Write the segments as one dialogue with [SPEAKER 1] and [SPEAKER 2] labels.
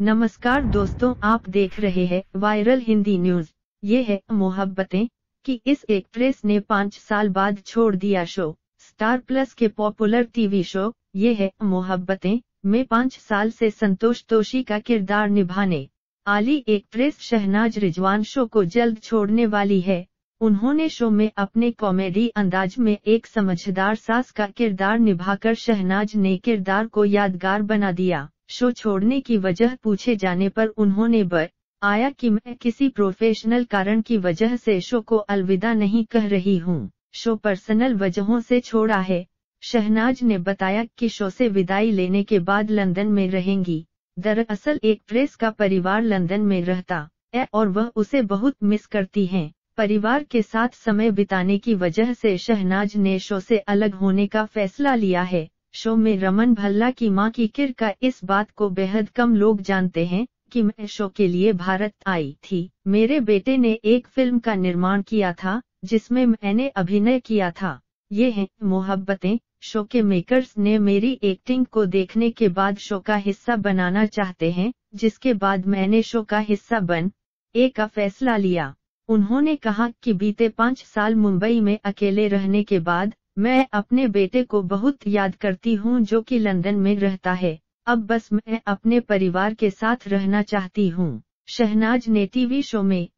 [SPEAKER 1] नमस्कार दोस्तों, आप देख रहे हैं वायरल हिंदी न्यूज़। ये है मोहब्बतें कि इस एक्ट्रेस ने पाँच साल बाद छोड़ दिया शो। स्टार प्लस के पॉपुलर टीवी शो, ये है मोहब्बतें, में पाँच साल से संतोष तोशी का किरदार निभाने। आली एक्ट्रेस शहनाज रिजवान शो को जल्द छोड़ने वाली है। उन्होंने शो में अपने कॉमेडी अंदाज में एक समझदार सास का किरदार निभाकर शहनाज ने किरदार को यादगार बना दिया। शो छोड़ने की वजह पूछे जाने पर उन्होंने बर आया कि मैं किसी प्रोफेशनल कारण की वजह से शो को अलविदा नहीं कह रही हूँ। शो पर्सनल वजहों से छोड़ा है। शहनाज ने बताया कि शो से विदाई लेने के बाद लंदन में रहेंगी। दरअसल एक प्रेस का परिवार लंदन में रहता है और वह उसे बहुत मिस करती हैं। परिवार के साथ समय बिताने की वजह से शहनाज ने शो से अलग होने का फैसला लिया है। शो में रमन भल्ला की माँ की किर का इस बात को बेहद कम लोग जानते हैं, कि मैं शो के लिए भारत आई थी। मेरे बेटे ने एक फ़िल्म का निर्माण किया था, जिसमें मैंने अभिनय किया था। ये हैं मोहब्बतें। शो के मेकर्स ने मेरी एक्टिंग को देखने के बाद शो का हिस्सा बनाना चाहते हैं, जिसके बाद मैंने शो का हिस्सा बन, ए का फैसला लिया। उन्होंने कहा कि बीते पाँच साल मुंबई में अकेले रहने के बाद मैं अपने बेटे को बहुत याद करती हूँ जो कि लंदन में रहता है। अब बस मैं अपने परिवार के साथ रहना चाहती हूँ। शहनाज ने टीवी शो में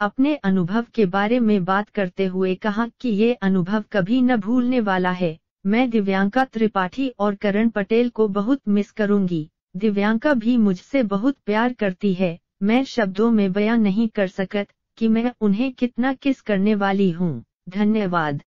[SPEAKER 1] अपने अनुभव के बारे में बात करते हुए कहा कि ये अनुभव कभी न भूलने वाला है। मैं दिव्यांका त्रिपाठी और करण पटेल को बहुत मिस करूँगी। दिव्यांका भी मुझसे बहुत प्यार करती है। मैं शब्दों में बयान नहीं कर सकत कि मैं उन्हें कितना किस करने वाली हूँ। धन्यवाद।